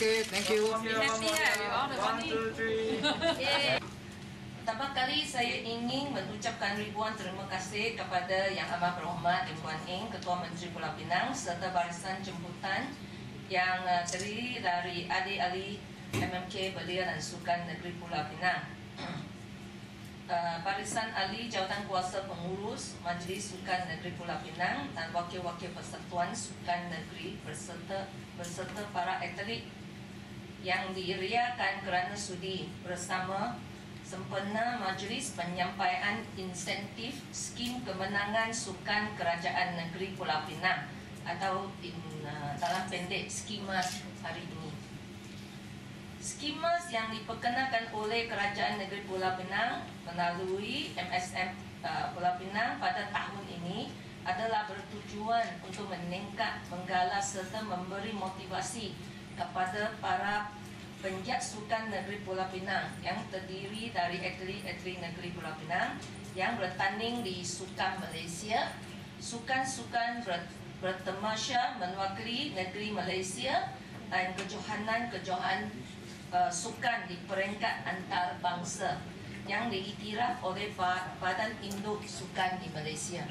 Okay, thank you. Happy lah with all the One, money. two, three. Pertama kali saya ingin mengucapkan ribuan terima kasih kepada Yang Amat Berhormat Lim Guan Eng, Ketua Menteri Pulau Pinang serta barisan jemputan yang uh, terdiri dari adik-adik MMK Belia dan Sukan Negeri Pulau Pinang. Uh, barisan ahli jawatan kuasa pengurus Majlis Sukan Negeri Pulau Pinang dan wakil-wakil persatuan Sukan Negeri berserta berserta para atlet yang diriakan kerana sudi bersama sempena majlis penyampaian insentif skim kemenangan sukan kerajaan negeri Pulau Pinang atau in, uh, dalam pendek skimas hari ini. Skimas yang diperkenalkan oleh kerajaan negeri Pulau Pinang melalui MSM uh, Pulau Pinang pada tahun ini adalah bertujuan untuk meningkat, menggalas serta memberi motivasi kepada para penjat sukan negeri Pulau Pinang yang terdiri dari atlet-atlet negeri Pulau Pinang yang bertanding di Sukan Malaysia, sukan-sukan ber- bertemasya mewakili negeri Malaysia dan kejohanan-kejohanan uh, sukan di peringkat antarabangsa yang diiktiraf oleh Ba- Badan Induk Sukan di Malaysia.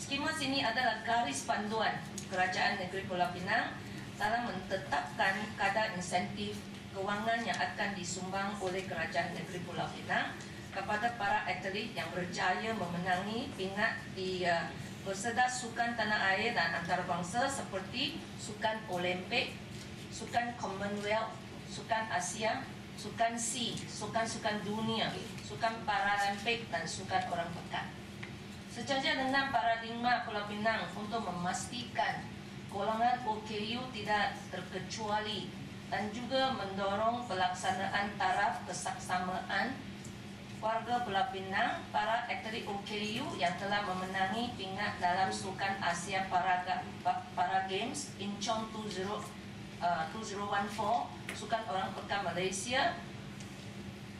Skema ini adalah garis panduan Kerajaan Negeri Pulau Pinang dalam menetapkan kadar insentif kewangan yang akan disumbang oleh Kerajaan Negeri Pulau Pinang kepada para atlet yang berjaya memenangi pingat di uh, bersedas sukan tanah air dan antarabangsa seperti sukan Olimpik, sukan Commonwealth, sukan Asia, sukan SEA, sukan-sukan dunia, sukan Paralimpik dan sukan orang pekat. Sejajar dengan paradigma Pulau Pinang untuk memastikan golongan OKU tidak terkecuali dan juga mendorong pelaksanaan taraf kesaksamaan warga Pulau Pinang, para atlet OKU yang telah memenangi pingat dalam Sukan Asia Para, Para Games Incheon 20, uh, 2014, Sukan Orang Pekan Malaysia.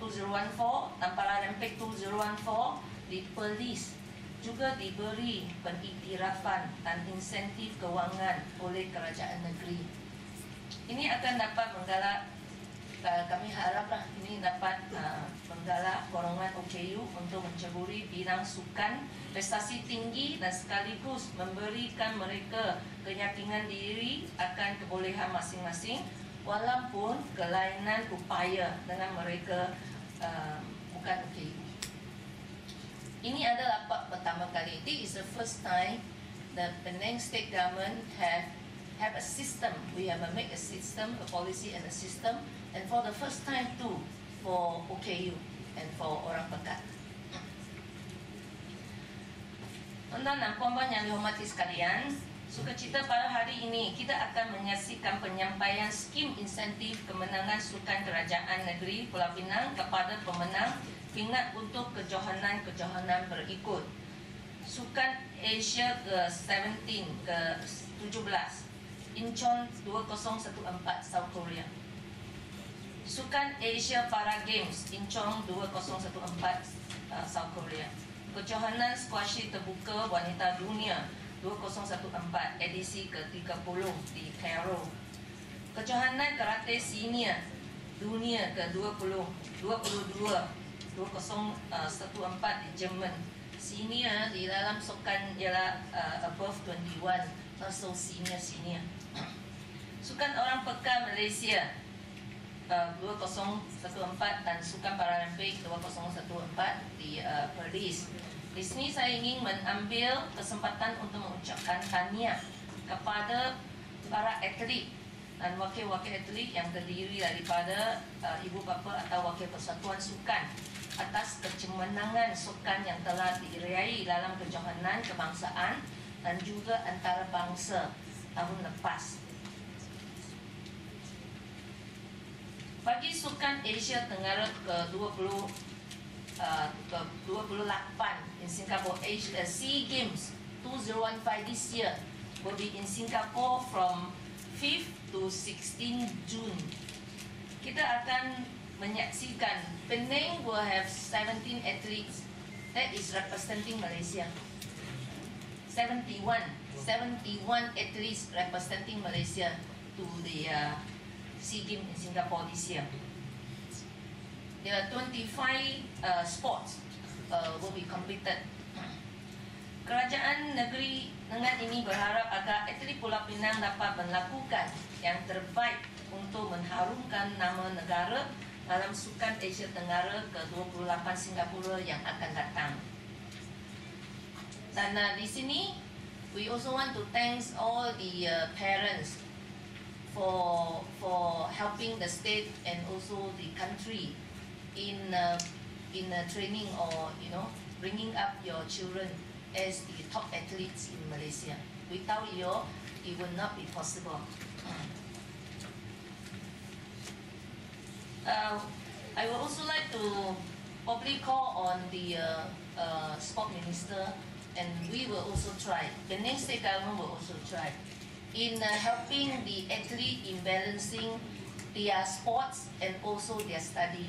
2014 dan Paralimpik 2014 di Perlis juga diberi pengiktirafan dan insentif kewangan oleh kerajaan negeri. Ini akan dapat menggalak uh, kami haraplah ini dapat uh, menggalak golongan OKU untuk menceburi bidang sukan prestasi tinggi dan sekaligus memberikan mereka keyakinan diri akan kebolehan masing-masing walaupun kelainan upaya dengan mereka uh, bukan OKU. Ini adalah part pertama kali. This is the first time the Penang State Government have have a system. We have a make a system, a policy and a system, and for the first time too for OKU and for orang pekat. Tuan-tuan dan puan-puan yang dihormati sekalian, sukacita pada hari ini kita akan menyaksikan penyampaian skim insentif kemenangan sukan kerajaan negeri Pulau Pinang kepada pemenang pingat untuk kejohanan-kejohanan berikut. Sukan Asia ke-17 ke-17 Incheon 2014 South Korea. Sukan Asia Para Games Incheon 2014 uh, South Korea. Kejohanan squash terbuka wanita dunia 2014 edisi ke-30 di Cairo. Kejohanan karate senior dunia ke-20 22 2014 di Jerman. Senior di dalam sukan ialah uh, above 21, also senior senior. Sukan orang pekan Malaysia uh, 2014 dan Sukan Paralimpik 2014 di uh, Perlis. Di sini saya ingin mengambil kesempatan untuk mengucapkan tahniah kepada para atlet dan wakil-wakil atlet yang terdiri daripada uh, ibu bapa atau wakil persatuan sukan atas kecemerlangan sukan yang telah diraih dalam kejohanan kebangsaan dan juga antarabangsa tahun lepas. Bagi Sukan Asia Tenggara ke-20 uh, ke-28 in Singapore Asia SEA Games 2015 this year will be in Singapore from 5th to 16 June. Kita akan menyaksikan Penang will have 17 athletes that is representing Malaysia. 71 71 athletes representing Malaysia to the uh, SEA Games in Singapore this year. There are 25 uh, sports uh, will be completed. Kerajaan negeri dengan ini berharap agar atlet Pulau Pinang dapat melakukan yang terbaik untuk mengharumkan nama negara dalam Sukan Asia Tenggara ke-28 Singapura yang akan datang. Dan uh, di sini, we also want to thanks all the uh, parents for for helping the state and also the country in uh, in uh, training or you know bringing up your children as the top athletes in Malaysia. Without you, it will not be possible. Uh, I would also like to probably call on the uh, uh, sport minister, and we will also try. The next state government will also try in uh, helping the athlete in balancing their sports and also their study,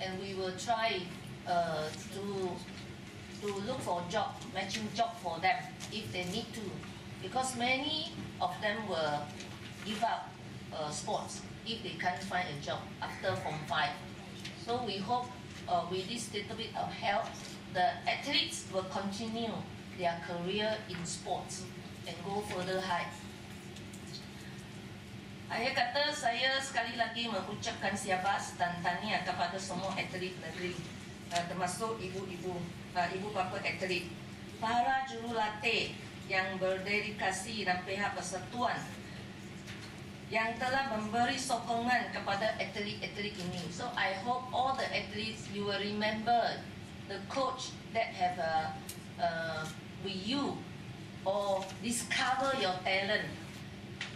and we will try uh, to to look for job, matching job for them if they need to, because many of them will give up uh, sports if they can't find a job after Form 5. So we hope uh, with this little bit of help, the athletes will continue their career in sports and go further high. Ayah kata saya sekali lagi mengucapkan siabas dan tahniah kepada semua atlet negeri uh, termasuk ibu-ibu, uh, ibu bapa atlet. Para jurulatih yang berdedikasi dan pihak persatuan yang telah memberi sokongan kepada atlet-atlet ini. So I hope all the athletes you will remember the coach that have uh, uh, with you or discover your talent.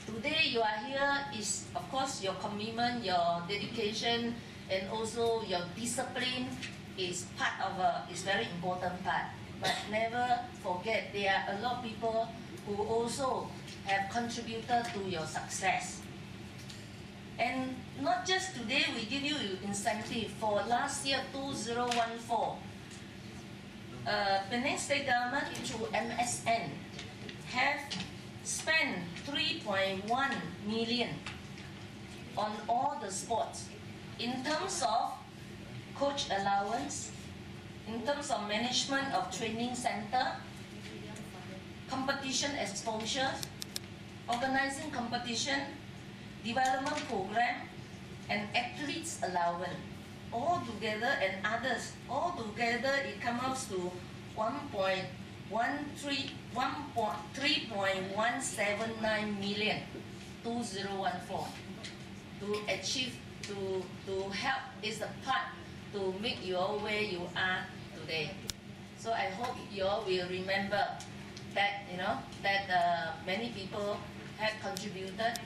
Today you are here is of course your commitment, your dedication, and also your discipline is part of a is very important part. But never forget there are a lot of people who also have contributed to your success. And not just today, we give you incentive for last year 2014. Uh, Penang State Government through MSN have spent 3.1 million on all the sports in terms of coach allowance, in terms of management of training center, competition exposure, organizing competition, development program, and athletes allowance. All together and others, all together it comes to 1.13 3.179 million 2014 to achieve to to help is a part to make you where you are today. So I hope you all will remember that you know that uh, many people have contributed,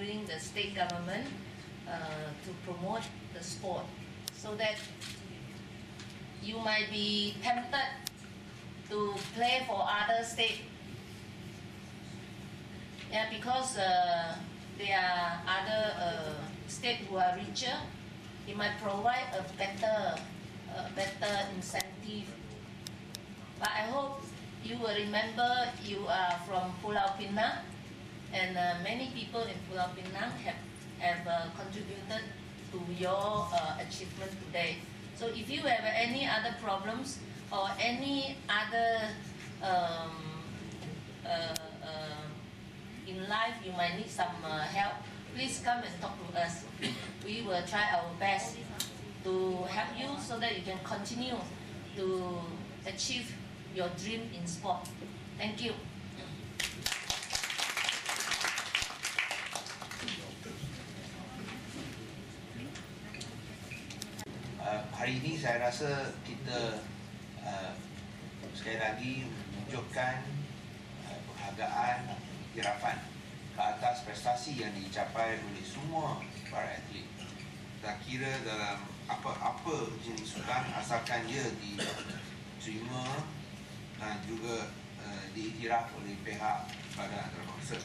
including the state government, uh, to promote the sport, so that you might be tempted to play for other state. Yeah, because uh, there are other uh, state who are richer, it might provide a better, better incentive. But I hope you will remember you are from Pulau Pinang, and uh, many people in Pulau Pinang have have uh, contributed to your uh, achievement today. So if you have any other problems or any other um, uh, uh, in life you might need some uh, help, please come and talk to us. We will try our best to help you so that you can continue to achieve your dream in sport. Thank you. Hari ini saya rasa kita uh, sekali lagi menunjukkan uh, penghargaan hirapan ke atas prestasi yang dicapai oleh semua para atlet. Tak kira dalam apa-apa jenis sukan asalkan ia diterima dan juga uh, diiktiraf oleh pihak badan antarabangsa.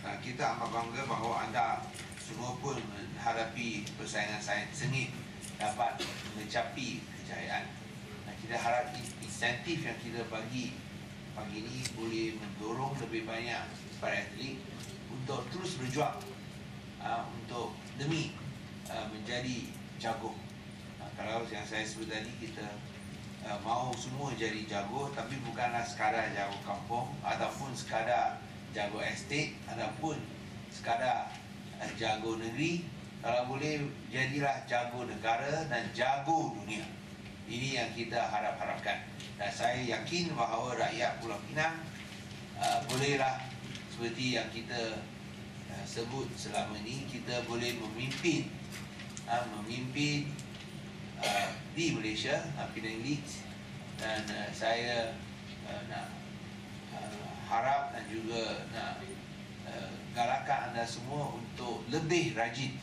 Uh, kita amat bangga bahawa anda semua pun menghadapi persaingan sengit dapat mencapai kejayaan. Dan kita harap insentif yang kita bagi pagi ini boleh mendorong lebih banyak para atlet untuk terus berjuang uh, untuk demi uh, menjadi jago. Uh, kalau yang saya sebut tadi kita uh, mahu semua jadi jago tapi bukanlah sekadar jago kampung ataupun sekadar jago estate ataupun sekadar uh, jago negeri kalau boleh jadilah jago negara dan jago dunia. Ini yang kita harap-harapkan. Dan saya yakin bahawa rakyat Pulau Pinang uh, bolehlah seperti yang kita uh, sebut selama ini kita boleh memimpin uh, memimpin uh, di Malaysia uh, Penang Leads dan uh, saya uh, nak uh, harap dan juga nak uh, galakkan anda semua untuk lebih rajin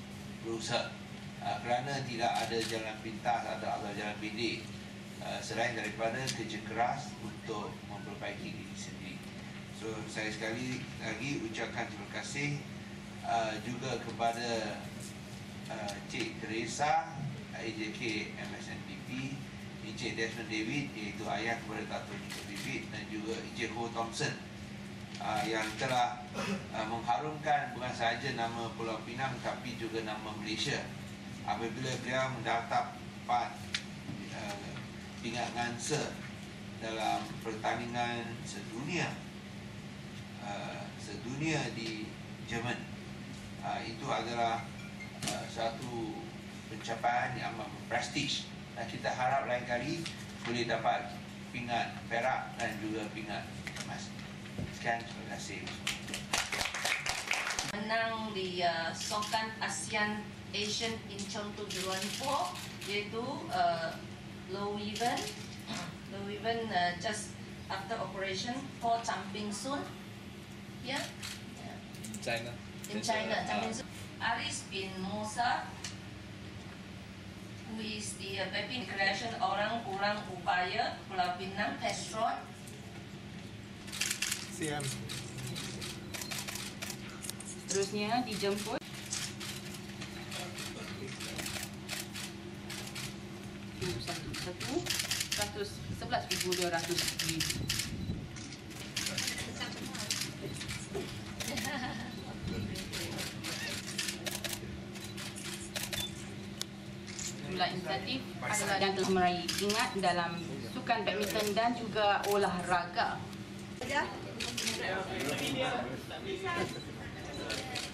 berusaha uh, kerana tidak ada jalan pintas atau ada jalan pendek Uh, selain daripada kerja keras untuk memperbaiki diri sendiri. So saya sekali lagi ucapkan terima kasih uh, juga kepada uh, Cik Teresa AJK MSNPP, Encik Desmond David iaitu ayah kepada Dato' Nico David dan juga Encik Ho Thompson uh, yang telah uh, mengharumkan bukan sahaja nama Pulau Pinang tapi juga nama Malaysia. Apabila beliau mendatap part pingat ngansa dalam pertandingan sedunia uh, sedunia di Jerman. Uh, itu adalah uh, satu pencapaian yang amat prestige. Dan kita harap lain kali boleh dapat pingat perak dan juga pingat emas sekian terima kasih menang di uh, Sokan ASEAN Asian Incheon 2024 iaitu uh, low even, low even uh, just after operation for jumping soon. Yeah. yeah. In China. In China, jumping soon. Aris bin Musa, who is the uh, baby creation orang kurang upaya Pulau Pinang Testron. CM. Seterusnya dijemput satu seratus sebelas ribu dua ratus ribu. Jumlah adalah yang terus meraih ingat dalam sukan badminton dan juga olahraga. Ya. Thank you.